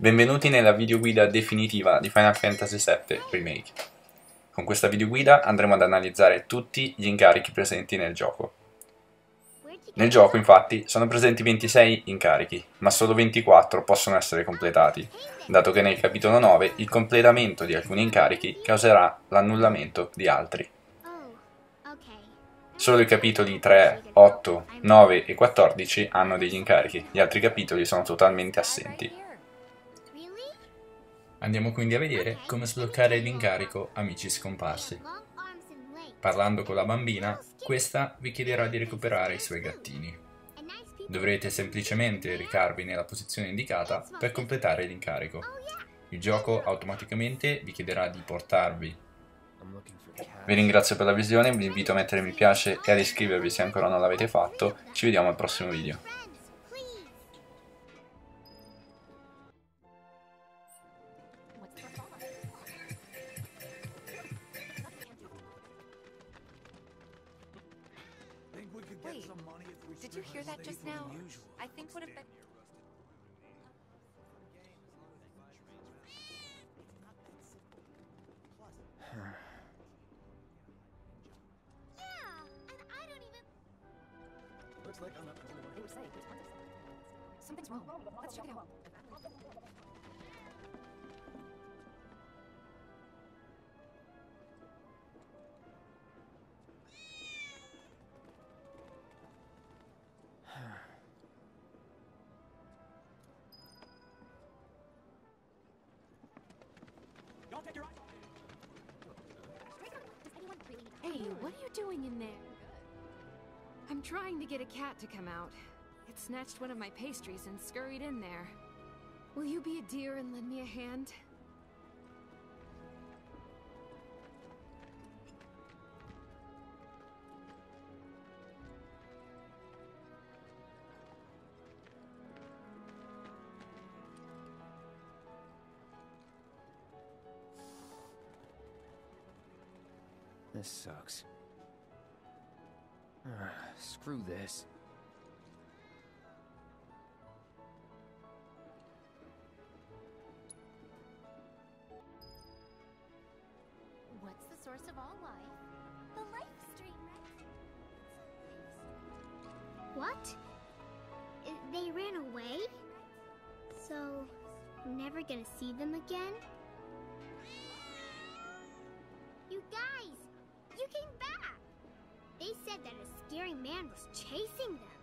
Benvenuti nella videoguida definitiva di Final Fantasy VII Remake. Con questa videoguida andremo ad analizzare tutti gli incarichi presenti nel gioco. Nel gioco infatti sono presenti 26 incarichi, ma solo 24 possono essere completati, dato che nel capitolo 9 il completamento di alcuni incarichi causerà l'annullamento di altri. Solo i capitoli 3, 8, 9 e 14 hanno degli incarichi, gli altri capitoli sono totalmente assenti. Andiamo quindi a vedere come sbloccare l'incarico Amici scomparsi. Parlando con la bambina, questa vi chiederà di recuperare i suoi gattini. Dovrete semplicemente recarvi nella posizione indicata per completare l'incarico. Il gioco automaticamente vi chiederà di portarvi. Vi ringrazio per la visione, vi invito a mettere mi piace e ad iscrivervi se ancora non l'avete fatto. Ci vediamo al prossimo video. Did you hear that just now? I think would have been. Rusted. It's not that simple. Plus. Yeah, and I don't even looks like I'm not. Something's wrong. Let's check it out. Hey, what are you doing in there? I'm trying to get a cat to come out. It snatched one of my pastries and scurried in there. Will you be a dear and lend me a hand? This sucks. Ah, screw this. What's the source of all life? The life stream, right? What? They ran away? So, I'm never gonna see them again? Said that a scary man was chasing them.